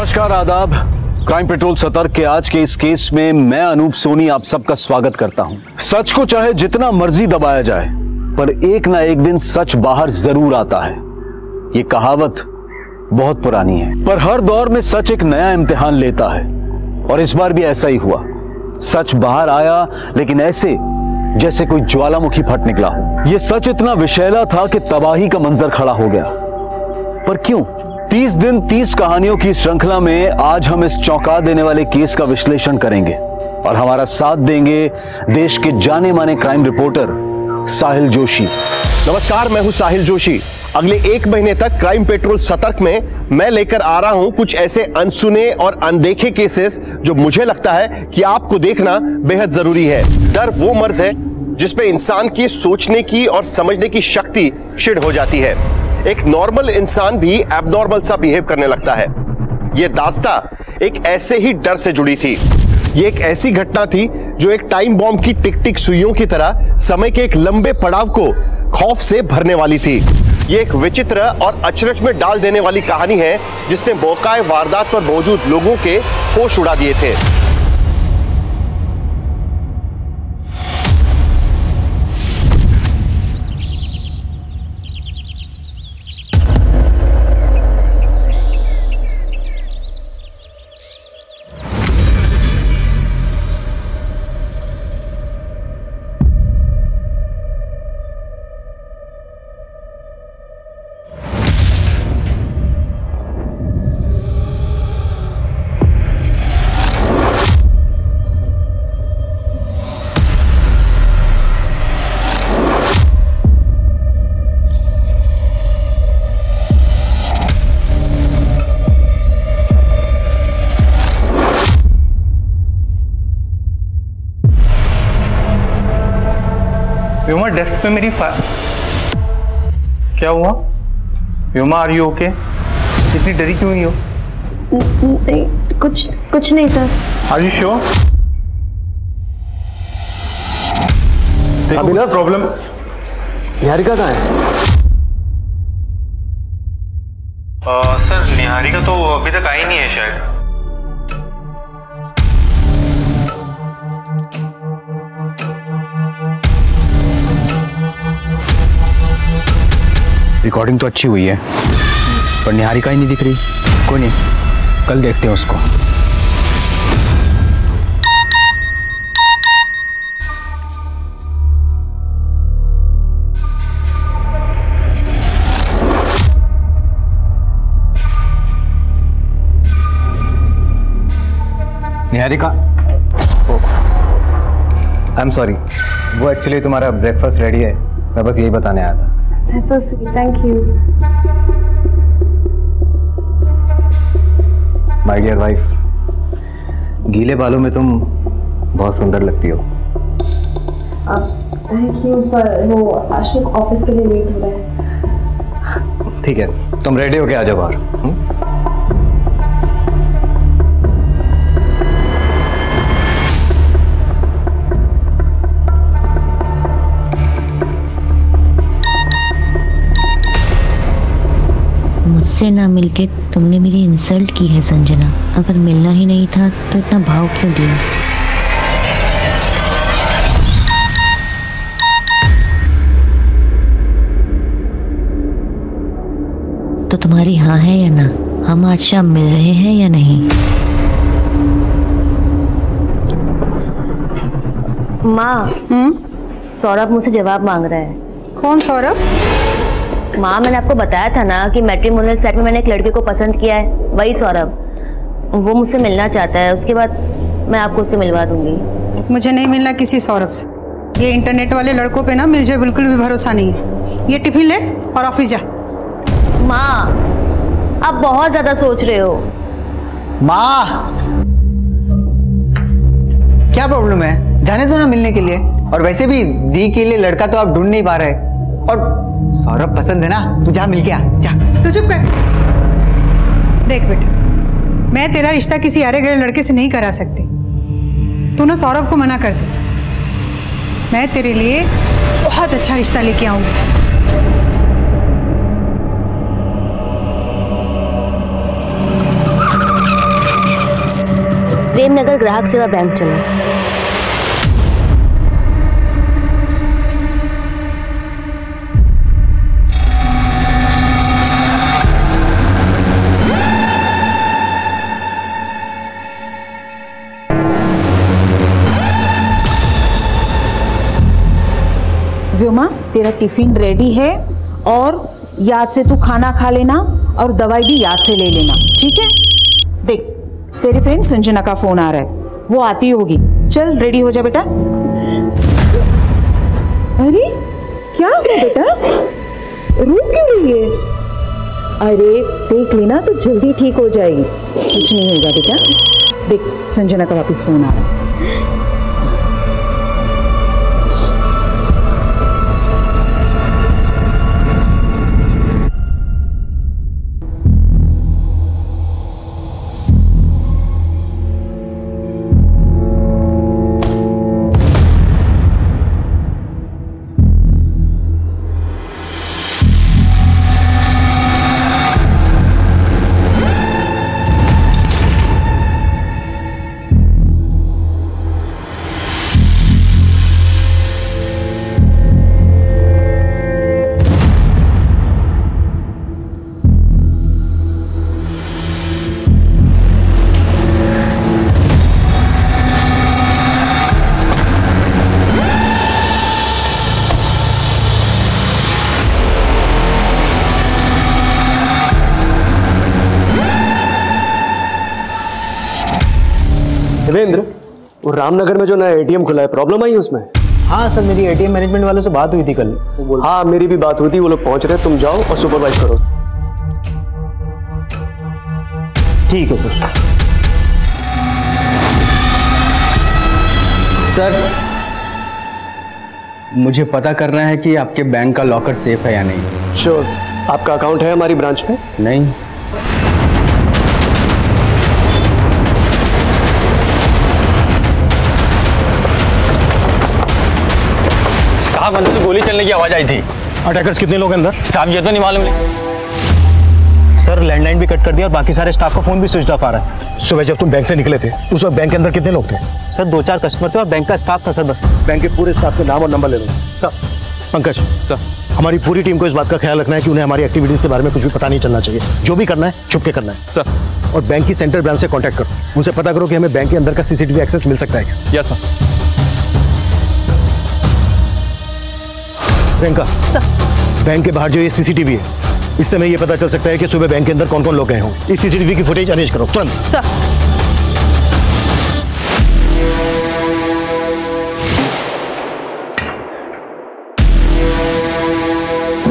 नमस्कार, आदाब। Crime patrol सतर्क के आज के इस केस में मैं अनूप सोनी आप सबका स्वागत करता हूँ। सच को चाहे जितना मर्ज़ी दबाया जाए, पर एक ना एक दिन सच बाहर ज़रूर आता है। ये कहावत बहुत पुरानी है। पर हर दौर में सच एक नया इम्तिहान लेता है, और इस बार भी ऐसा ही हुआ। सच बाहर आया, लेकिन ऐसे जैसे कोई ज्वालामुखी फट निकला हो। यह सच इतना विषैला था कि तबाही का मंजर खड़ा हो गया। पर क्यों? तीस दिन, तीस कहानियों की श्रृंखला में आज हम इस चौंका देने वाले केस का विश्लेषण करेंगे और हमारा साथ देंगे देश के जाने माने क्राइम रिपोर्टर साहिल जोशी। नमस्कार, मैं हूँ साहिल जोशी। अगले एक महीने तक क्राइम पेट्रोल सतर्क में मैं लेकर आ रहा हूँ कुछ ऐसे अनसुने और अनदेखे केसेस जो मुझे लगता है कि आपको देखना बेहद ज़रूरी है। डर वो मर्ज है जिसमें इंसान की सोचने की और समझने की शक्ति क्षीण हो जाती है। एक नॉर्मल इंसान भी एबनॉर्मल सा बिहेव करने लगता है। यह दास्ता एक ऐसे ही डर से जुड़ी थी। ये एक ऐसी घटना थी जो एक टाइम बॉम्ब की टिक टिक सुइयों की तरह समय के एक लंबे पड़ाव को खौफ से भरने वाली थी। ये एक विचित्र और अचरज में डाल देने वाली कहानी है, जिसने मौकाए वारदात पर मौजूद लोगों के होश उड़ा दिए थे। डेस्क पे मेरी फ़ाइल क्या हुआ? व्योमा आर यू ओके इतनी डरी क्यों हुई हो? नहीं कुछ कुछ नहीं sir are you sure Abhinav problem Niharika कहाँ है? सर निहारिका तो अभी तक आई नहीं है शायद। रिकॉर्डिंग तो अच्छी हुई है, पर निहारिका ही नहीं दिख रही। कोई नहीं, कल देखते हैं उसको। निहारिका आई एम सॉरी वो एक्चुअली तुम्हारा ब्रेकफास्ट रेडी है, मैं बस यही बताने आया था। That's so sweet. Thank you. My dear wife गीले बालों में तुम बहुत सुंदर लगती हो थैंक यू पर वो अशोक ऑफ़िस के लिए लेट हो रहा है ठीक है तुम रेडी होके आ जाओ बाहर हम्म? ना मिलके तुमने मेरी इंसल्ट की है संजना। अगर मिलना ही नहीं था तो इतना भाव क्यों दिया? तो तुम्हारी हाँ है या ना? हम आज शाम मिल रहे हैं या नहीं? माँ सौरभ मुझसे जवाब मांग रहा है। कौन सौरभ? माँ मैंने आपको बताया था ना कि मैट्रिमोनियल सेट में मैंने एक लड़के को पसंद किया है वही सौरभ। वो मुझसे मिलना चाहता है उसके बाद मैं आपको उससे मिलवा दूँगी। मुझे नहीं मिलना किसी सौरभ से। ये इंटरनेट वाले लड़कों पे ना मुझे बिल्कुल भी भरोसा नहीं है। ये टिफ़िन ले और ऑफ़िस जा। माँ आप बहुत ज़्यादा सोच रहे हो। माँ! क्या प्रॉब्लम है? जाने दो ना मिलने के लिए। और वैसे भी दी के लिए लड़का तो आप ढूंढ नहीं पा रहे। और सौरभ पसंद है ना? तू जा मिल आ जा। तो चुप कर। देख बेटा मैं तेरा रिश्ता किसी अरे गए लड़के से नहीं करा सकती। तू ना सौरभ को मना कर दे। मैं तेरे लिए बहुत अच्छा रिश्ता लेके आऊँगी। प्रेमनगर ग्राहक सेवा बैंक चलो। व्योमा तेरा टिफ़िन रेडी है और याद से तू खाना खा लेना और दवाई भी याद से ले लेना, ठीक है? देख, तेरी फ्रेंड संजना का फ़ोन आ रहा है, वो आती होगी। चल रेडी हो जा बेटा। अरे, क्या हुआ बेटा? रो क्यों रही है? अरे, देख लेना तो जल्दी ठीक हो जाएगी। कुछ नहीं होगा बेटा। देख, संजना का वापस फ़ोन आ रहा है। वो रामनगर में जो नया एटीएम खुला है प्रॉब्लम आई उसमें? हाँ सर मेरी एटीएम मैनेजमेंट वालों से बात हुई थी कल। हाँ मेरी भी बात हुई थी वो लोग पहुँच रहे हैं तुम जाओ और सुपरवाइज करो। ठीक है सर। सर मुझे पता करना है कि आपके बैंक का लॉकर सेफ़ है या नहीं। श्योर आपका अकाउंट है हमारी ब्रांच में नहीं। साहब अंदर से गोली चलने की आवाज़ आई थी। अटैकर्स कितने लोग अंदर? साहब ये तो नहीं मालूम सर लैंडलाइन भी कट कर दिया और बाकी सारे स्टाफ का फ़ोन भी स्विच ऑफ़ आ रहा है। सुबह जब तुम बैंक से निकले थे उस वक्त बैंक के अंदर कितने लोग थे? सर दो चार कस्टमर थे और बैंक का स्टाफ था सर बस। बैंक के पूरे स्टाफ के नाम और नंबर ले लो। सर पंकज सर हमारी पूरी टीम को इस बात का ख्याल रखना है कि उन्हें हमारी एक्टिविटीज़ के बारे में कुछ भी पता नहीं चलना चाहिए। जो भी करना है छुप के करना है। सर और बैंक की सेंट्रल ब्रांच से कांटेक्ट करो। उनसे पता करो कि हमें बैंक के अंदर का सीसीटीवी एक्सेस मिल सकता है क्या। यस सर प्रियंका बैंक के बाहर जो ये सीसीटीवी है इससे हमें ये पता चल सकता है कि सुबह बैंक के अंदर कौन कौन लोग गए हों। इस सीसीटीवी की फुटेज अरेंज करो तुरंत।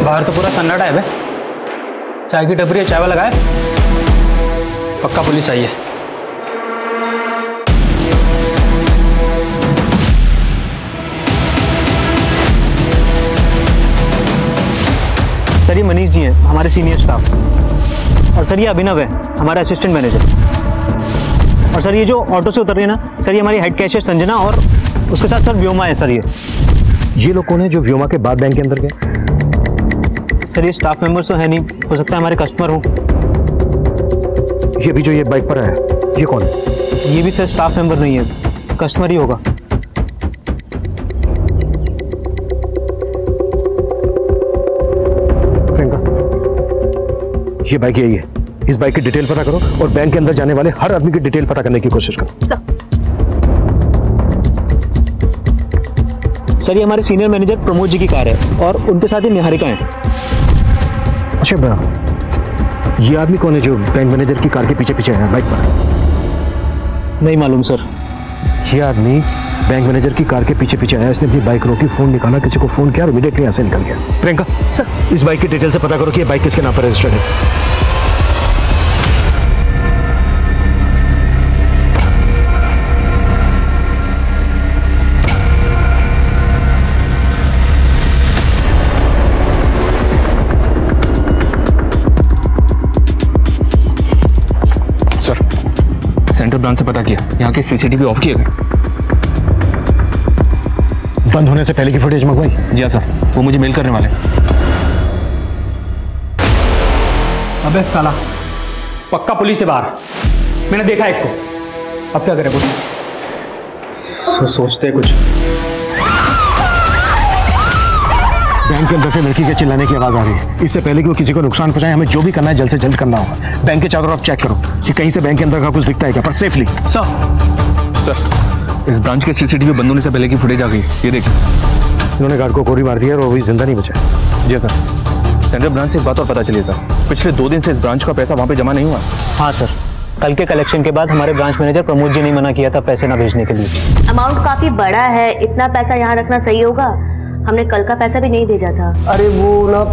बाहर तो पूरा सन्नाटा है बे। चाय की टपरी है चाय वाला लगाए पक्का पुलिस आई है। सर ये मनीष जी हैं हमारे सीनियर स्टाफ और सर ये अभिनव है हमारा असिस्टेंट मैनेजर और सर ये जो ऑटो से उतर रही है ना सर ये हमारी हेड कैशियर संजना और उसके साथ सर व्योमा है सर ये। ये लोग कौन है जो व्योमा के बाद बैंक के अंदर गए? सर ये स्टाफ मेंबर्स तो है नहीं हो सकता है हमारे कस्टमर हो। ये भी जो ये बाइक पर है ये कौन है? ये भी सर स्टाफ मेंबर नहीं है कस्टमर ही होगा। ये बाइक यही है। इस बाइक की डिटेल पता करो और बैंक के अंदर जाने वाले हर आदमी की डिटेल पता करने की कोशिश करो। सर ये हमारे सीनियर मैनेजर प्रमोद जी की कार है और उनके साथ ही निहारिका है। अच्छा बा ये आदमी कौन है जो बैंक मैनेजर की कार के पीछे पीछे है बाइक पर? नहीं मालूम सर ये आदमी बैंक मैनेजर की कार के पीछे पीछे आया। इसने अपनी बाइक रोकी फ़ोन निकाला किसी को फ़ोन किया और इमीडिएटली यहाँ से निकल गया। प्रियंका सर इस बाइक की डिटेल से पता करो कि ये बाइक किसके नाम पर रजिस्टर्ड है। सर सेंट्रल ब्रांच से पता किया। यहाँ के सीसीटीवी ऑफ़ किए गए। बंद होने से पहले की फुटेज मंगवाई? जी हाँ सर। वो मुझे मेल करने वाले। अबे साला पक्का पुलिस है बाहर। मैंने देखा एक को। अब क्या करें कुछ तो सोचते कुछ। बैंक के अंदर से लड़की के चिल्लाने की आवाज़ आ रही है। इससे पहले कि वो किसी को नुकसान पहुँचाए हमें जो भी करना है जल्द से जल्द करना होगा। बैंक के चारों तरफ़ चेक करो कि कहीं से बैंक के अंदर का कुछ दिखता है क्या? पर सेफली सर। सर। इस ब्रांच के सीसीटीवी बंद होने से पहले की फुटेज आ गई। ये देखिए इन्होंने गार्ड को गोली मार दी और वो भी ज़िंदा नहीं बचा। जी सर। सेंट्रल ब्रांच से एक बात और पता चली सर। पिछले दो दिन से इस ब्रांच का पैसा वहाँ पे जमा नहीं हुआ। हाँ सर। कल के कलेक्शन के बाद हमारे ब्रांच मैनेजर प्रमोद जी ने मना किया था पैसे ना भेजने के लिए। अमाउंट काफ़ी बड़ा है। इतना पैसा यहाँ रखना सही होगा? हमने कल का पैसा भी नहीं भेजा था। अरे वो ना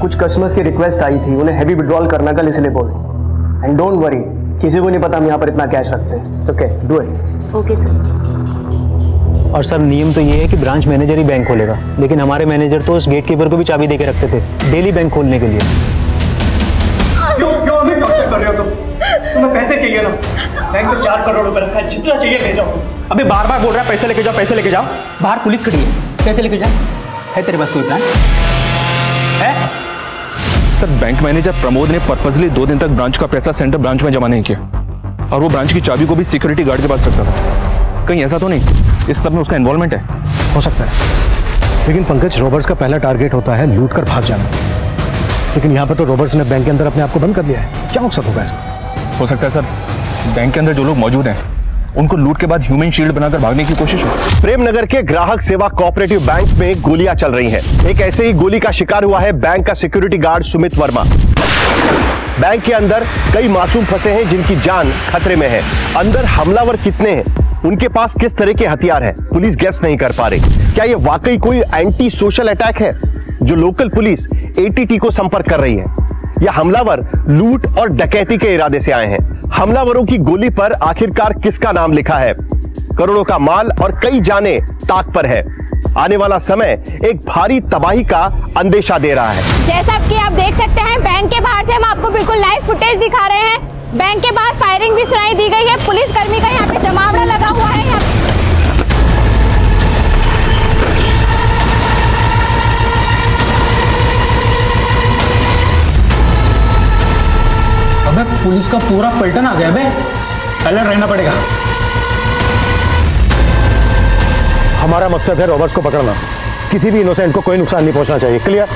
कुछ कस्टमर्स की रिक्वेस्ट आई थी। उन्हें हैवी विड्रॉल करना कल इसलिए बोले एंड डोंट वरी किसी को नहीं पता हम यहाँ पर इतना कैश रखते हैं। Okay do it okay sir और सर नियम तो ये है कि ब्रांच मैनेजर ही बैंक खोलेगा। लेकिन हमारे मैनेजर तो उस गेट कीपर को भी चाबी दे के रखते थे डेली बैंक खोलने के लिए। क्यों क्यों हमें टॉर्चर कर रहे हो तुम? तुम्हें पैसे चाहिए ना। बैंक में चार करोड़ रुपए रखा है जितना चाहिए ले जाओ। अबे बार बार बोल रहा है पैसे लेके जाओ पैसे लेके जाओ। बाहर पुलिस खड़ी है। पैसे लेके जाओ है तेरे पास कोई प्लान है? सर बैंक मैनेजर प्रमोद ने पर्पजली दो दिन तक ब्रांच का पैसा सेंटर ब्रांच में जमा नहीं किया। और वो ब्रांच की चाबी को भी सिक्योरिटी गार्ड के पास रखता था। कहीं ऐसा तो नहीं? इस सब में उसका इन्वॉल्वमेंट है? हो सकता है। लेकिन पंकज रॉबर्ट्स का पहला टारगेट होता है लूट कर भाग जाना। लेकिन यहाँ पर तो रॉबर्ट्स ने बैंक के अंदर अपने आप को बंद कर लिया है। क्या मकसद होगा इसका? हो सकता है सर बैंक के अंदर जो लोग मौजूद हैं उनको लूट के बाद ह्यूमन शील्ड बनाकर भागने की कोशिश हो प्रेमनगर के ग्राहक सेवा कोऑपरेटिव बैंक में गोलियाँ चल रही हैं। एक ऐसे ही गोली का शिकार हुआ है बैंक का security guard Sumit Verma. Bank के अंदर कई मासूम फंसे हैं जिनकी जान खतरे में है। अंदर हमलावर कितने हैं? उनके पास किस तरह के हथियार हैं? पुलिस गेस नहीं कर पा रही। क्या ये वाकई कोई एंटी सोशल अटैक है? जो लोकल पुलिस एटीटी को संपर्क कर रही है। या हमलावर लूट और डकैती के इरादे से आए हैं। हमलावरों की गोली पर आखिरकार किसका नाम लिखा है? करोड़ों का माल और कई जाने ताक पर है। आने वाला समय एक भारी तबाही का अंदेशा दे रहा है। जैसा कि आप देख सकते हैं, बैंक के बाहर से हम आपको बिल्कुल लाइव फुटेज दिखा रहे हैं। बैंक के बाहर फायरिंग भी सुनाई दी गई है। पुलिस कर्मी का यहाँ पे जमावड़ा लगा हुआ है। यहाँ पुलिस का पूरा पलटन आ गया बे। अलर्ट रहना पड़ेगा। हमारा मकसद है रॉबर्ट को पकड़ना। किसी भी इनोसेंट को कोई नुकसान नहीं पहुँचना चाहिए। क्लियर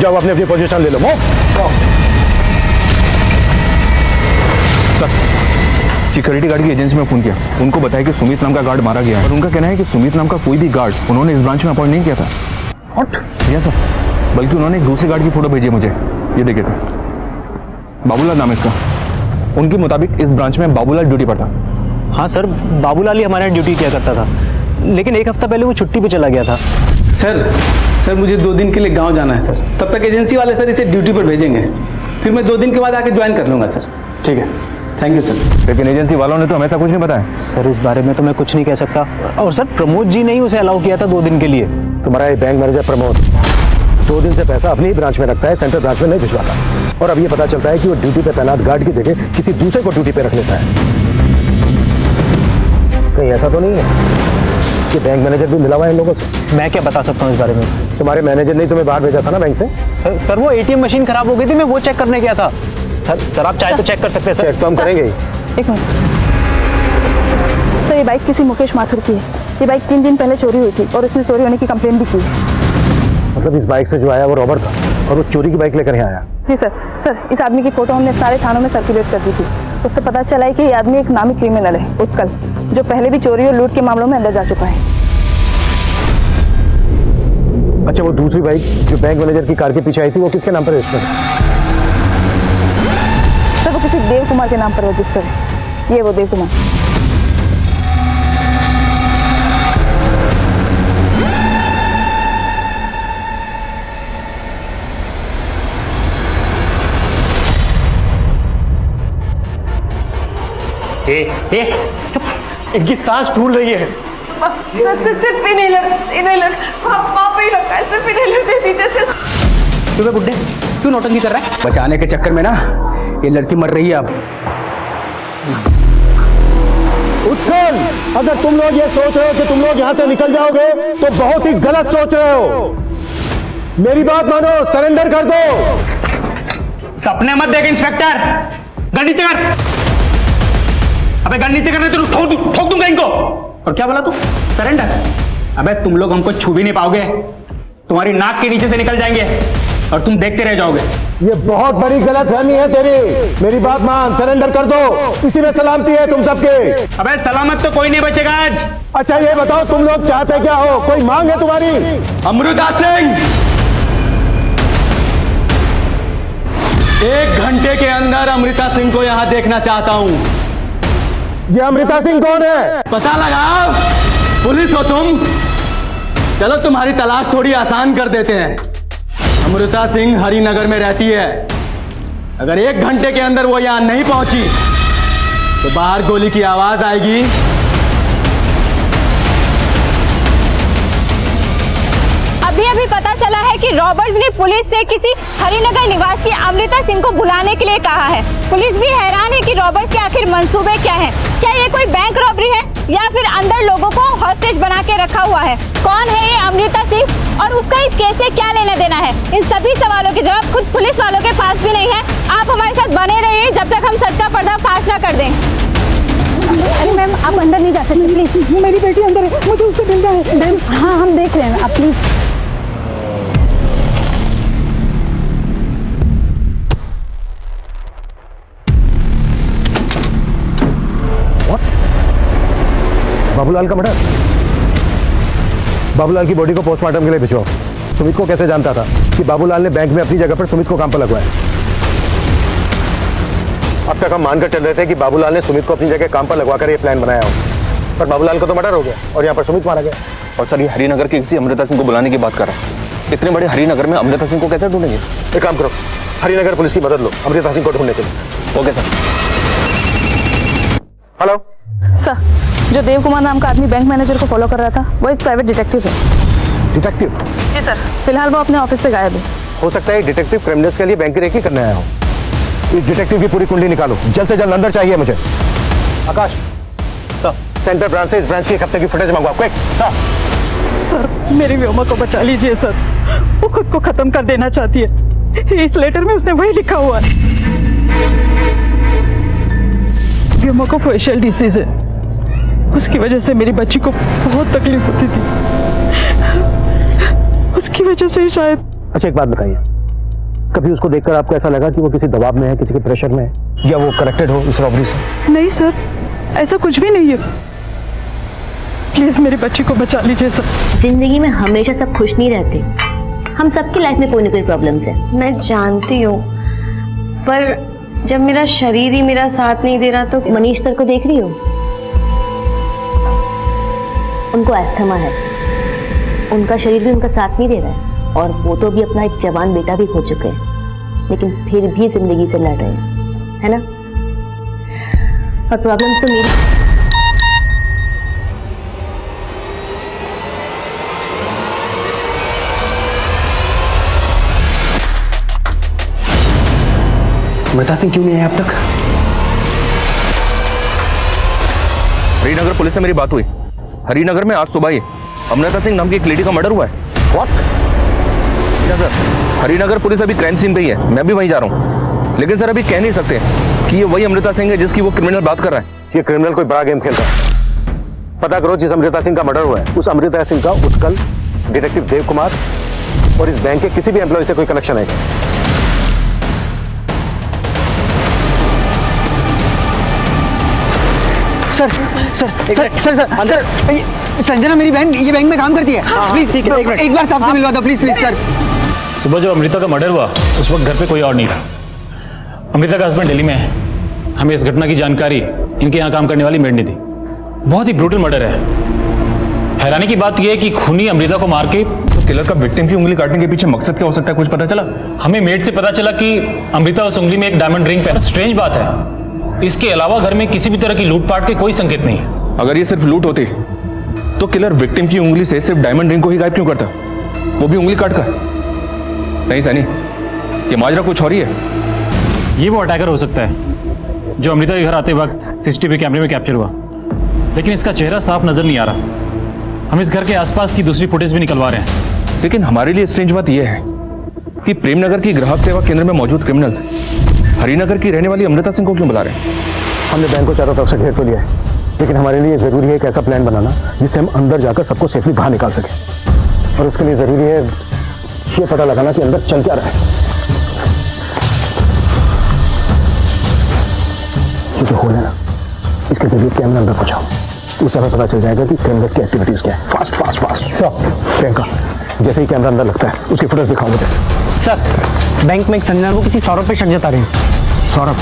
जाओ अपनी अपनी पोजीशन ले लो। सर सिक्योरिटी गार्ड की एजेंसी में फ़ोन किया। उनको बताया कि सुमित नाम का गार्ड मारा गया है। और उनका कहना है कि सुमित नाम का कोई भी गार्ड उन्होंने इस ब्रांच में अपॉइंट नहीं किया था। व्हाट यस सर बल्कि उन्होंने एक दूसरे गार्ड की फ़ोटो भेजी मुझे। ये देखे सर बाबूलाल नाम है इसका। उनके मुताबिक इस ब्रांच में बाबूलाल ड्यूटी पर था। हाँ सर बाबूलाल ही हमारे यहाँ ड्यूटी किया करता था। लेकिन एक हफ़्ता पहले वो छुट्टी पे चला गया था। सर सर मुझे दो दिन के लिए गाँव जाना है सर। तब तक एजेंसी वाले सर इसे ड्यूटी पर भेजेंगे। फिर मैं दो दिन के बाद आके ज्वाइन कर लूँगा सर। ठीक है। थैंक यू सर लेकिन एजेंसी वालों ने तो हमें ऐसा कुछ नहीं बताया। सर इस बारे में तो मैं कुछ नहीं कह सकता। और सर प्रमोद जी ने ही उसे अलाउ किया था दो दिन के लिए। तुम्हारा ये बैंक मैनेजर प्रमोद दो दिन से पैसा अपनी ही ब्रांच में रखता है सेंट्रल ब्रांच में नहीं भिजवाता। और अब ये पता चलता है कि वो ड्यूटी पे तैनात गार्ड की जगह किसी दूसरे को ड्यूटी पे रख लेता है। कहीं ऐसा तो नहीं है कि बैंक मैनेजर भी मिला हुआ है इन लोगों से। मैं क्या बता सकता हूँ इस बारे में? तुम्हारे मैनेजर ने तुम्हें बाहर भेजा था ना बैंक से? सर सर वो एटीएम मशीन खराब हो गई थी मैं वो चेक करने गया था। सर सर आप चाहे तो चेक कर सकते हैं सर। चेक तो हम करेंगे एक मिनट। सर ये बाइक किसी मुकेश माथुर की है। ये बाइक तीन दिन पहले चोरी हुई थी और उसने चोरी होने की कंप्लेन भी की। मतलब इस बाइक से जो आया वो रॉबर था। और वो चोरी की बाइक लेकर यहाँ आया। जी सर सर इस आदमी की फ़ोटो हमने सारे थानों में सर्कुलेट कर दी थी। उससे पता चला है कि ये आदमी एक नामी क्रिमिनल है उत्कल जो पहले भी चोरी और लूट के मामलों में अंदर जा चुका है। अच्छा वो दूसरी बाइक जो बैंक मैनेजर की कार के पीछे आई थी वो किसके नाम पर रजिस्टर है? सर वो किसी देव कुमार के नाम पर रजिस्टर है। ये वो देव कुमार। ए ए इनकी सांस फूल रही है। सिर्फ़ इन्हेलर इन्हेलर वहाँ पे ही रखा है सिर्फ़ दे दीजिए क्यों बुड्ढे? क्यों नौटंकी कर रहा है? बचाने के चक्कर में ना ये लड़की मर रही है अब। उत्थान अगर तुम लोग ये सोच रहे हो कि तुम लोग यहाँ से निकल जाओगे तो बहुत ही गलत सोच रहे हो। मेरी बात मानो सरेंडर कर दो। सपने मत देख इंस्पेक्टर। गाड़ी कर अबे गन नीचे करने तो ठोक ठोक दूँगा इनको और क्या बोला तू? सरेंडर अबे तुम लोग हमको छू भी नहीं पाओगे। तुम्हारी नाक के नीचे से निकल जाएँगे और तुम देखते रह जाओगे। ये बहुत बड़ी गलतफहमी है तेरी। मेरी बात मान सरेंडर कर दो। इसी में सलामती है तुम सबके। अबे सलामत तो कोई नहीं बचेगा आज। अच्छा ये बताओ तुम लोग चाहते क्या हो? कोई मांग है तुम्हारी? अमृता सिंह! एक घंटे के अंदर अमृता सिंह को यहाँ देखना चाहता हूँ। ये अमृता सिंह कौन है? पता लगा पुलिस हो तुम। चलो तुम्हारी तलाश थोड़ी आसान कर देते हैं। अमृता सिंह हरिनगर में रहती है। अगर एक घंटे के अंदर वो यहाँ नहीं पहुँची तो बाहर गोली की आवाज़ आएगी। पता चला है कि रॉबर्ट्स ने पुलिस से किसी हरिनगर निवासी अमृता सिंह को बुलाने के लिए कहा है। पुलिस भी हैरान है कि रॉबर्ट्स के आखिर मंसूबे क्या हैं। क्या ये कोई बैंक रॉबरी है या फिर अंदर लोगों को हॉस्टेज बना के रखा हुआ है? कौन है ये अमृता सिंह? और उसका इस केस से क्या लेना देना है? इन सभी सवालों के जवाब खुद पुलिस वालों के पास भी नहीं है। आप हमारे साथ बने रहिए जब तक हम सच का पर्दा फाश ना कर दें। अरे मैम आप अंदर नहीं जा सकते प्लीज़ मेरी बेटी अंदर है मुझे उससे मिलना है। मैम हाँ हम देख रहे हैं आप प्लीज़ बाबूलाल का मर्डर? बाबूलाल की बॉडी को पोस्टमार्टम के लिए भिजवाओ। सुमित को कैसे जानता था कि बाबूलाल ने बैंक में अपनी जगह पर सुमित को काम पर लगवाया? अब तक हम मानकर चल रहे थे कि बाबूलाल ने सुमित को अपनी जगह काम पर लगवाकर यह प्लान बनाया हो। पर बाबूलाल को तो मर्डर हो गया और यहाँ पर सुमित मारा गया। और सर ये हरिनगर के किसी अमृता सिंह को बुलाने की बात कर रहा है। इतने बड़े हरिनगर में अमृता सिंह को कैसे ढूंढेंगे? एक काम करो हरिनगर पुलिस की मदद लो अमृता सिंह को ढूँढने के लिए। Okay sir. Hello sir. जो देव कुमार नाम का आदमी बैंक मैनेजर को फॉलो कर रहा था वो एक प्राइवेट डिटेक्टिव है। डिटेक्टिव जी सर फ़िलहाल वो अपने ऑफ़िस से गायब है। हो सकता है डिटेक्टिव क्रिमिनल्स के लिए बैंक की रेकी करने आया हो। इस डिटेक्टिव की पूरी कुंडली निकालो। जल्द से जल्द अंदर चाहिए मुझे। आकाश सेंटर ब्रांच से इस ब्रांच की एक हफ़्ते की फुटेज मंगवाओ क्विक सर सर मेरी व्योमा को बचा लीजिए सर वो खुद को खत्म कर देना चाहती है। इस लेटर में उसने वही लिखा हुआ है। व्योमा को फेशियल डिसीज है। उसकी वजह से मेरी बच्ची को बहुत तकलीफ़ होती थी। उसकी वजह से ही शायद अच्छा एक बात बताइए। कभी उसको देखकर आपको ऐसा लगा कि वो किसी दबाव में है किसी के प्रेशर में है? या वो कनेक्टेड हो इस रॉबरी से? नहीं सर। ऐसा कुछ भी नहीं है। प्लीज़ मेरी बच्ची को बचा लीजिए सर। ज़िंदगी में हमेशा सब खुश नहीं रहते। हम सबकी लाइफ में कोई ना कोई प्रॉब्लम्स है। मैं जानती हूँ पर जब मेरा शरीर ही मेरा साथ नहीं दे रहा तो मनीष सर को देख रही हो? उनको एस्थमा है। उनका शरीर भी उनका साथ नहीं दे रहा है। और वो तो भी अपना एक जवान बेटा भी खो चुके हैं। लेकिन फिर भी ज़िंदगी से लड़ रहे हैं। है ना? और प्रॉब्लम तो मेरी अमृता सिंह क्यों नहीं आया अब तक? हरिनगर पुलिस से मेरी बात हुई। हरिनगर में आज सुबह ही अमृता सिंह नाम की एक लेडी का मर्डर हुआ है। What? सर हरिनगर पुलिस अभी क्राइम सीन पे ही है। मैं भी वहीं जा रहा हूँ। लेकिन सर अभी कह नहीं सकते कि ये वही अमृता सिंह है जिसकी वो क्रिमिनल बात कर रहा है। ये क्रिमिनल कोई बड़ा गेम खेल रहा है। पता करो, जिस अमृता सिंह का मर्डर हुआ है, उस अमृता सिंह का उत्कल डिटेक्टिव देव कुमार और इस बैंक के किसी भी एम्प्लॉय से कोई कनेक्शन है sir sir sir sir sir sir Sanjana मेरी बहन ये बैंक में काम करती है। प्लीज़ ठीक है एक बार साहब से मिलवा दो प्लीज़ प्लीज़ सर। सुबह जब अमृता का मर्डर हुआ उस वक्त घर पे कोई और नहीं था अमृता का हस्बैंड दिल्ली में है। हमें इस घटना की जानकारी इनके यहाँ काम करने वाली मेड ने दी। बहुत ही ब्रूटल मर्डर है। हैरानी की बात यह है कि खूनी अमृता को मार के तो किलर का विक्टिम की उंगली काटने के पीछे मकसद क्या हो सकता है कुछ पता चला? हमें मेड से पता चला कि अमृता उस उंगली में एक डायमंड रिंग पहना स्ट्रेंज बात है। इसके अलावा घर में किसी भी तरह की लूटपाट के कोई संकेत नहीं। अगर ये सिर्फ़ लूट होती तो किलर विक्टिम की उंगली से सिर्फ़ डायमंड रिंग को ही गायब क्यों करता? वो भी उंगली काट कर नहीं सैनी ये माजरा कुछ और ही है। ये वो अटैकर हो सकता है जो अमृता के घर आते वक्त सीसीटीवी कैमरे में कैप्चर हुआ। लेकिन इसका चेहरा साफ़ नज़र नहीं आ रहा। हम इस घर के आसपास की दूसरी फुटेज भी निकलवा रहे हैं। लेकिन हमारे लिए स्ट्रेंज बात यह है कि प्रेमनगर की ग्राहक सेवा केंद्र में मौजूद क्रिमिनल्स हरिनगर की रहने वाली अमृता सिंह को क्यों बुला रहे हैं? हमने बैंक को चारों तरफ़ से घेर तो लिया है, लेकिन हमारे लिए ज़रूरी है एक ऐसा प्लान बनाना जिससे हम अंदर जाकर सबको सेफली बाहर निकाल सकें। और उसके लिए ज़रूरी है ये पता लगाना कि अंदर चल क्या रहा है। ये जो होल ना, इसके ज़रिए कैमरा अंदर पहुंचाओ उस समय पता चल जाएगा कि क्रिमिनल्स की एक्टिविटीज़ क्या है। Fast fast fast sir Priyanka जैसे ही कैमरा अंदर लगता है, उसकी फ़ोटोज़ दिखाओ मुझे। सर बैंक में एक संजना को किसी सौरभ पे शक जता रहे हैं। सौरभ।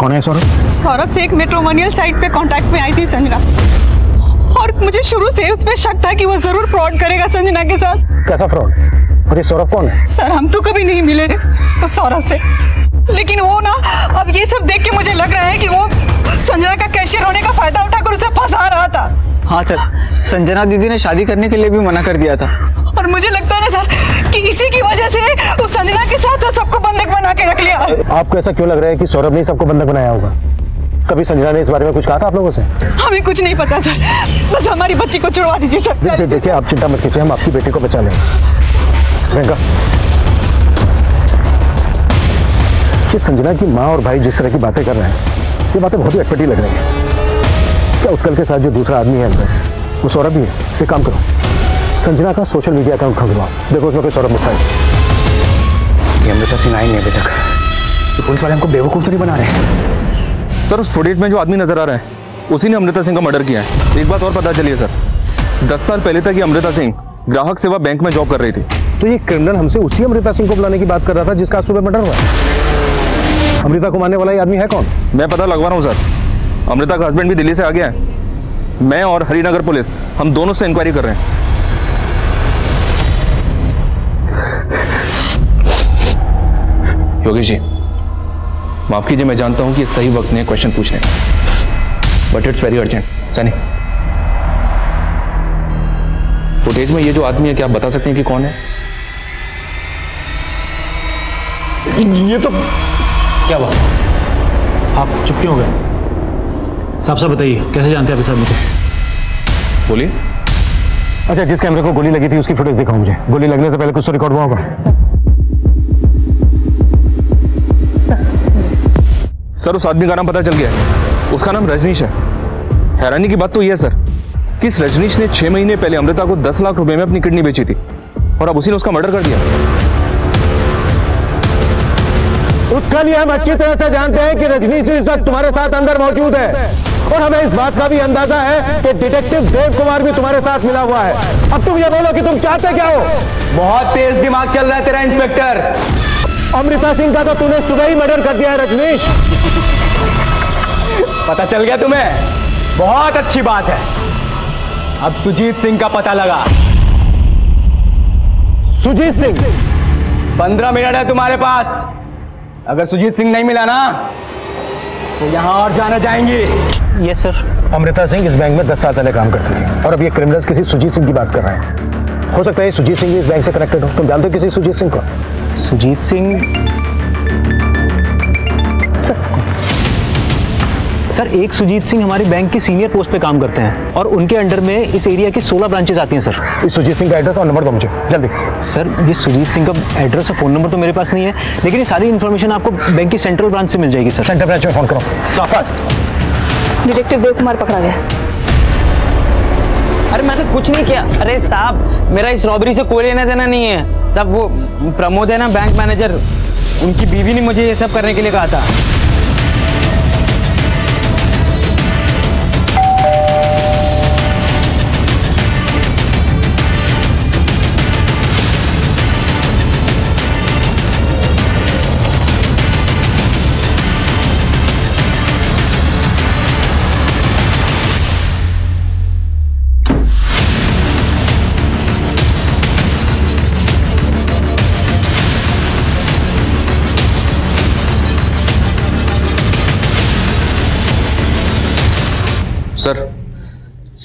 कौन है सौरभ? सौरभ से एक मेट्रोमोनियल साइट पे कांटेक्ट में आई थी संजना। और मुझे शुरू से उस पर शक था कि वो ज़रूर फ्रॉड करेगा संजना के साथ। कैसा फ्रॉड और ये सौरभ कौन है? सर हम तो कभी नहीं मिले उस सौरभ से। लेकिन वो ना अब ये सब देख के मुझे लग रहा है कि वो संजना का कैशियर होने का फ़ायदा उठाकर उसे फंसा रहा था। हाँ सर। संजना दीदी ने शादी करने के लिए भी मना कर दिया था। और मुझे लगता है ना सर कि इसी की वजह से उस संजना के साथ सबको बंधक बना के रख लिया। आपको ऐसा क्यों लग रहा है कि सौरभ ने सबको बंधक बनाया होगा? कभी संजना ने इस बारे में कुछ कहा था आप लोगों से? हमें कुछ नहीं पता सर। बस हमारी बच्ची को छुड़वा दीजिए सर देखिए देखिए आप चिंता मत कीजिए हम आपकी बेटी को बचा लेंगे। प्रियंका ये संजना की माँ और भाई जिस तरह की बातें कर रहे हैं ये बातें बहुत ही अटपटी लग रही हैं। क्या उत्कल के साथ जो दूसरा आदमी है अंदर वो सौरभ भी है? एक काम करो संजना का सोशल मीडिया अकाउंट खुलवाओ देखो उसमें कोई सौरभ मुखा है ये अमृता सिंह आई नहीं अभी तक। ये पुलिस वाले हमको बेवकूफ़ तो नहीं बना रहे? सर उस फुटेज में जो आदमी नज़र आ रहा है उसी ने अमृता सिंह का मर्डर किया है। एक बात और पता चलिए सर। दस साल पहले तक ये अमृता सिंह ग्राहक सेवा बैंक में जॉब कर रही थी। तो ये क्रिमिनल हमसे उसी अमृता सिंह को बुलाने की बात कर रहा था जिसका आज सुबह मर्डर हुआ अमृता को मारने वाला ये आदमी है कौन? मैं पता लगवा रहा हूँ सर। अमृता का हस्बैंड भी दिल्ली से आ गया है। मैं और हरिनगर पुलिस हम दोनों से इंक्वायरी कर रहे हैं। योगी जी माफ़ कीजिए मैं जानता हूँ कि सही वक्त नहीं है क्वेश्चन पूछने but it's very urgent Sunny footage में ये जो आदमी है क्या आप बता सकते हैं कि कौन है? ये तो क्या बात? आप चुप क्यों हो गए? साहब साहब बताइए कैसे जानते हैं आप इस आदमी को? बोलिए। अच्छा जिस कैमरे को गोली लगी थी उसकी फुटेज दिखाओ मुझे। गोली लगने से पहले कुछ तो रिकॉर्ड हुआ होगा। सर उस आदमी का नाम पता चल गया है। उसका नाम रजनीश है। हैरानी की बात तो यह है सर कि इस रजनीश ने छह महीने पहले अमृता को दस लाख रुपए में अपनी किडनी बेची थी और अब उसी ने उसका मर्डर कर दिया। उत्कल ये हम अच्छी तरह से जानते हैं कि रजनीश इस वक्त तुम्हारे साथ अंदर मौजूद है। और हमें इस बात का भी अंदाज़ा है कि डिटेक्टिव देव कुमार भी तुम्हारे साथ मिला हुआ है। अब तुम ये बोलो कि तुम चाहते क्या हो? बहुत तेज दिमाग चल रहा है तेरा इंस्पेक्टर। अमृता सिंह का तो तूने सुबह ही मर्डर कर दिया है रजनीश। पता चल गया तुम्हें? बहुत अच्छी बात है। अब सुजीत सिंह का पता लगा। सुजीत सिंह। पंद्रह मिनट है तुम्हारे पास। अगर सुजीत सिंह नहीं मिला ना तो यहाँ और जाना जाएँगी। यस सर अमृता सिंह इस बैंक में दस साल पहले काम करती थी और अब ये क्रिमिनल्स किसी सुजीत सिंह की बात कर रहे हैं। हो सकता है सुजीत सिंह इस बैंक से कनेक्टेड हो। तुम जानते हो किसी सुजीत सिंह को? सुजीत सिंह? सर। एक सुजीत सिंह हमारे बैंक की सीनियर पोस्ट पे काम करते हैं और उनके अंडर में इस एरिया की 16 ब्रांचेस आती हैं सर। इस सुजीत सिंह का एड्रेस और नंबर दो मुझे। जल्दी। सर ये सुजीत सिंह का एड्रेस और फ़ोन नंबर तो मेरे पास नहीं है लेकिन ये सारी इन्फॉर्मेशन आपको बैंक की सेंट्रल ब्रांच से मिल जाएगी सर। सेंट्रल ब्रांच में फ़ोन करो। डिटेक्टिव देव कुमार पकड़ा गया। अरे मैंने कुछ नहीं किया। अरे साहब, मेरा इस रॉबरी से कोई लेना देना नहीं है। तब वो प्रमोद है ना बैंक मैनेजर उनकी बीवी ने मुझे ये सब करने के लिए कहा था।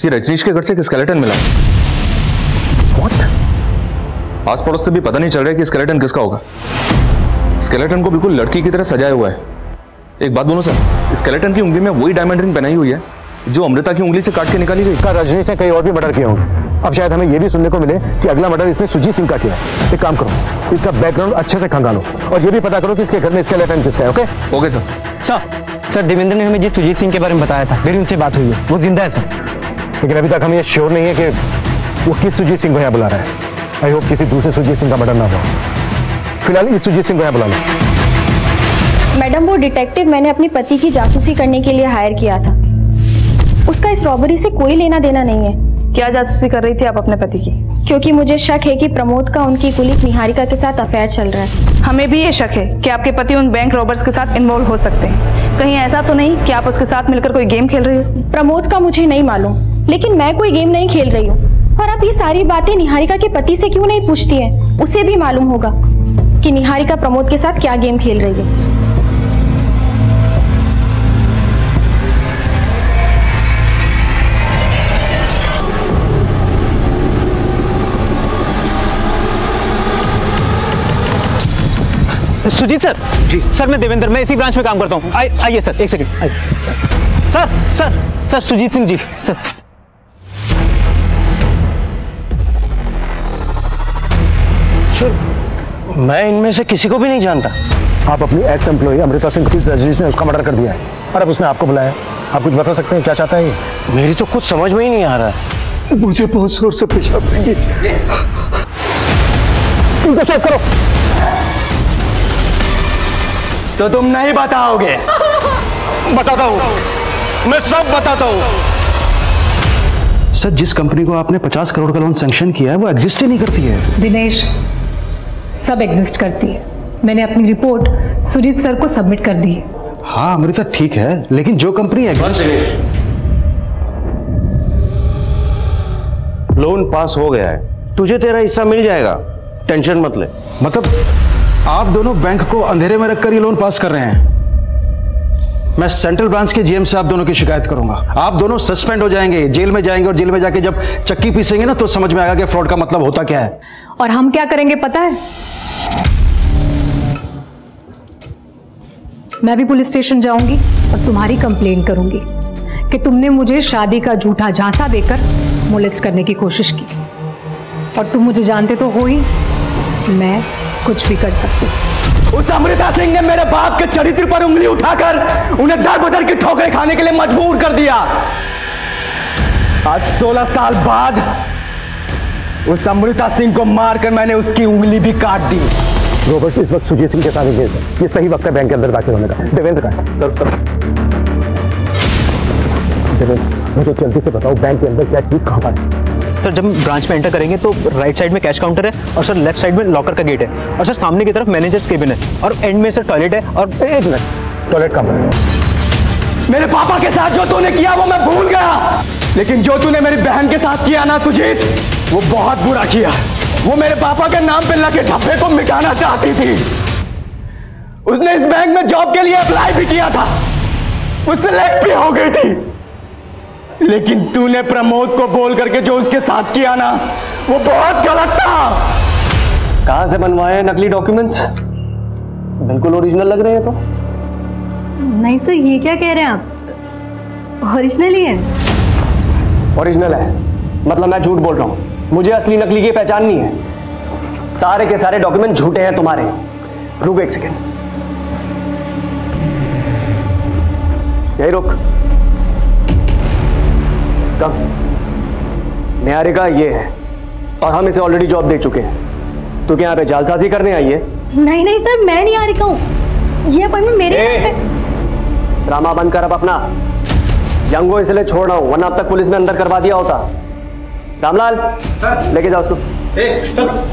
ये रजनीश के घर से एक स्केलेटन मिला। What? आस पड़ोस से भी पता नहीं चल रहा है कि स्केलेटन किसका होगा। स्केलेटन को बिल्कुल लड़की की तरह सजाया हुआ है। एक बात बोलो सर स्केलेटन की उंगली में वही डायमंड रिंग पहनाई हुई है जो अमृता की उंगली से काट के निकाली गई। का रजनीश ने कई और भी मर्डर किए होंगे। अब शायद हमें यह भी सुनने को मिले कि अगला मर्डर इसने सुजीत सिंह का किया है। एक काम करो इसका बैकग्राउंड अच्छे से खंगालो और ये भी पता करो कि इसके घर में इसका लेटन किसका है okay okay sir sir sir Devendra ने हमें जिस सुजीत सिंह के बारे में बताया था। मेरी उनसे बात हुई है। वो ज़िंदा है सर लेकिन अभी तक हम ये श्योर नहीं है कि वो किस सुजीत सिंह को यहाँ बुला रहा है। आई होप किसी दूसरे सुजीत सिंह का मर्डर ना हो। फ़िलहाल इस सुजीत सिंह को यहाँ बुला लो। मैडम वो डिटेक्टिव मैंने अपने पति की जासूसी करने के लिए हायर किया था। उसका इस रॉबरी से कोई लेना देना नहीं है। क्या जासूसी कर रही थी आप अपने पति की? क्योंकि मुझे शक है कि प्रमोद का उनकी कुलिक निहारिका के साथ अफेयर चल रहा है। हमें भी ये शक है कि आपके पति उन बैंक रॉबर्स के साथ इन्वॉल्व हो सकते हैं। कहीं ऐसा तो नहीं कि आप उसके साथ मिलकर कोई गेम खेल रही हो? प्रमोद का मुझे नहीं मालूम। लेकिन मैं कोई गेम नहीं खेल रही हूँ। और आप ये सारी बातें निहारिका के पति से क्यों नहीं पूछती हैं? उसे भी मालूम होगा कि निहारिका प्रमोद के साथ क्या गेम खेल रही है। सुजीत सर? जी। सर मैं देवेंद्र मैं इसी ब्रांच में काम करता हूँ। आइए सर एक सेकंड आइए। Sir sir sir Sujit Singh ji sir. मैं इनमें से किसी को भी नहीं जानता। आप अपनी एक्स एम्प्लॉय अमृता सिंह की रजनीश ने उसका मर्डर कर दिया है और अब उसने आपको बुलाया आप कुछ बता सकते हैं क्या चाहता है ये? मेरी तो कुछ समझ में ही नहीं आ रहा है। मुझे बहुत ज़ोर से पेशाब लगी इनको चेक करो। तो तुम नहीं बताओगे। बताता हूँ। मैं सब बताता हूँ। सर जिस कंपनी को आपने 50 करोड़ का लोन सैंक्शन किया है वो एग्जिस्ट ही नहीं करती है। दिनेश सब एग्जिस्ट करती है। मैंने अपनी रिपोर्ट सुजीत सर को सबमिट कर दी है। हाँ अमृता ठीक है लेकिन जो कंपनी लोन पास हो गया है। तुझे तेरा हिस्सा मिल जाएगा। टेंशन मत ले। मतलब आप दोनों बैंक को अंधेरे में रखकर ये लोन पास कर रहे हैं। मैं सेंट्रल ब्रांच के जीएम से आप दोनों की शिकायत करूँगा। आप दोनों सस्पेंड हो जाएँगे जेल में जाएँगे और जेल में जाके जब चक्की पीसेंगे ना तो समझ में आएगा कि फ्रॉड का मतलब होता क्या है। और हम क्या करेंगे पता है? मैं भी पुलिस स्टेशन जाऊँगी और तुम्हारी कंप्लेन करूँगी कि तुमने मुझे शादी का झूठा झांसा देकर मोलिस्ट करने की कोशिश की। और तुम मुझे जानते तो हो ही, मैं कुछ भी कर सकती। उस अमृता सिंह ने मेरे बाप के चरित्र पर उंगली उठाकर उन्हें दर बदर की ठोकरें खाने के लिए मजबूर कर दिया। आज 16 साल बाद उस अमृता सिंह को मारकर मैंने उसकी उंगली भी काट दी। रॉबर्ट इस वक्त सुजीत सिंह के साथ इंगेज है ये सही वक्त है बैंक के अंदर दाखिल होने का। देवेंद्र का। सर सर देवेंद्र मुझे जल्दी से बताओ बैंक के अंदर क्या चीज़ कहाँ पर है? सर जब ब्रांच में एंटर करेंगे तो राइट साइड में कैश काउंटर है और सर लेफ़्ट साइड में लॉकर का गेट है। और सर सामने की तरफ़ मैनेजर्स केबिन है और एंड में सर टॉयलेट है और एक मिनट टॉयलेट कहाँ पर है? मेरे पापा के साथ जो तूने किया वो मैं भूल गया। लेकिन जो तूने मेरी बहन के साथ किया ना सुजीत वो बहुत बुरा किया। वो मेरे पापा के नाम पे लगे धब्बे को मिटाना चाहती थी। उसने इस बैंक में जॉब के लिए अप्लाई भी किया था। वो सिलेक्ट भी हो गई थी। लेकिन तूने प्रमोद को बोल करके जो उसके साथ किया ना वो बहुत गलत था। कहाँ से बनवाए नकली डॉक्यूमेंट्स बिल्कुल ओरिजिनल लग रहे हैं तो। नहीं सर ये क्या कह रहे हैं आप? ओरिजिनल ही है। ओरिजिनल है। मतलब मैं झूठ बोल रहा हूँ। मुझे असली नकली की पहचान नहीं है। सारे के सारे डॉक्यूमेंट झूठे हैं तुम्हारे। रुक एक सेकेंड यही रुक। कम निहारिका ये है। और हम इसे ऑलरेडी जॉब दे चुके हैं। तो क्या यहाँ पे जालसाजी करने आई है? नहीं नहीं सर मैं नहीं आ रही कहूँ। ये अपॉइंटमेंट मेरे ड्रामा बंद कर अब अपना। यंगो इसलिए छोड़ रहा हूँ वरना अब तक पुलिस में अंदर करवा दिया होता। रामलाल लेके जाओ उसको।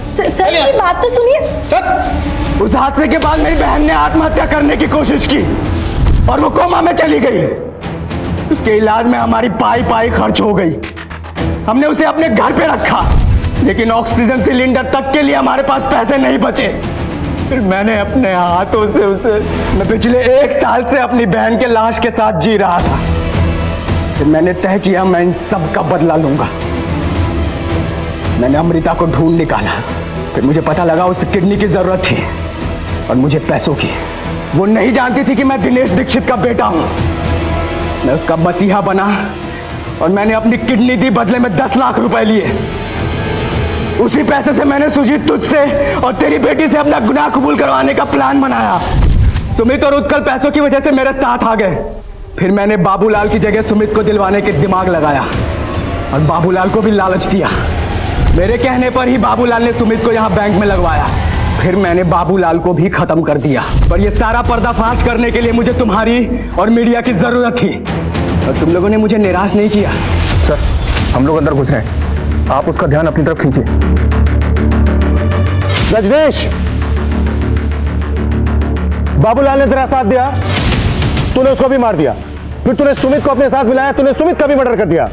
सर। सर मेरी बात तो सुनिए। उस हादसे के बाद मेरी बहन ने आत्महत्या करने की कोशिश की और वो कोमा में चली गई। उसके इलाज में हमारी पाई पाई खर्च हो गई। हमने उसे अपने घर पे रखा लेकिन ऑक्सीजन सिलेंडर तक के लिए हमारे पास पैसे नहीं बचे। फिर मैंने अपने हाथों से उसे मैं पिछले एक साल से अपनी बहन के लाश के साथ जी रहा था। फिर मैंने तय किया, मैं इन सब का बदला लूँगा। मैंने अमृता को ढूंढ निकाला। फिर मुझे पता लगा उसे किडनी की ज़रूरत थी और मुझे पैसों की। वो नहीं जानती थी कि मैं दिनेश दीक्षित का बेटा हूँ। मैं उसका मसीहा बना और मैंने अपनी किडनी दी बदले में दस लाख रुपए लिए। उसी पैसे से मैंने सुजीत तुझसे और तेरी बेटी से अपना गुनाह कबूल करवाने का प्लान बनाया। सुमित और उत्कल पैसों की वजह से मेरे साथ आ गए। फिर मैंने बाबूलाल की जगह सुमित को दिलवाने के दिमाग लगाया और बाबूलाल को भी लालच दिया। मेरे कहने पर ही बाबूलाल ने सुमित को यहाँ बैंक में लगवाया। फिर मैंने बाबूलाल को भी खत्म कर दिया। पर ये सारा पर्दाफाश करने के लिए मुझे तुम्हारी और मीडिया की ज़रूरत थी। और तुम लोगों ने मुझे निराश नहीं किया। सर हम लोग अंदर घुस रहे हैं। आप उसका ध्यान अपनी तरफ़ खींचिए। रजनीश बाबूलाल ने तेरा साथ दिया। तूने उसको भी मार दिया। फिर तूने सुमित को अपने साथ मिलाया, तूने सुमित का भी मर्डर कर दिया।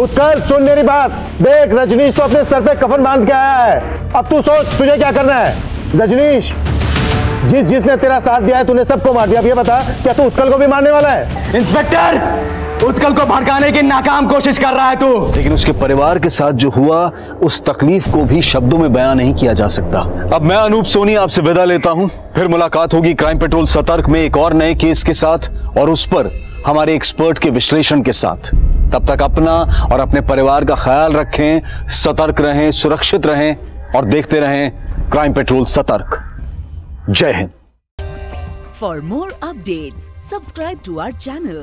उत्कर्ष सुन मेरी बात। देख, रजनीश तो अपने सर पे कफन बाँध के आया है। अब तू सोच, तुझे क्या करना है? रजनीश, जिस जिसने तेरा साथ दिया है, तूने सबको मार दिया। अब ये बता, क्या तू उत्कल को भी मारने वाला है? इंस्पेक्टर! उत्कल को भड़काने की नाकाम कोशिश कर रहा है तू। लेकिन उसके परिवार के साथ जो हुआ उस तकलीफ़ को भी शब्दों में बयान नहीं किया जा सकता। अब मैं अनूप सोनी आपसे विदा लेता हूँ। फिर मुलाकात होगी क्राइम पेट्रोल सतर्क में एक और नए केस के साथ और उस पर हमारे एक्सपर्ट के विश्लेषण के साथ। तब तक अपना और अपने परिवार का ख्याल रखें सतर्क रहें सुरक्षित रहें और देखते रहें क्राइम पेट्रोल सतर्क। जय Hind. For more updates, subscribe to our channel,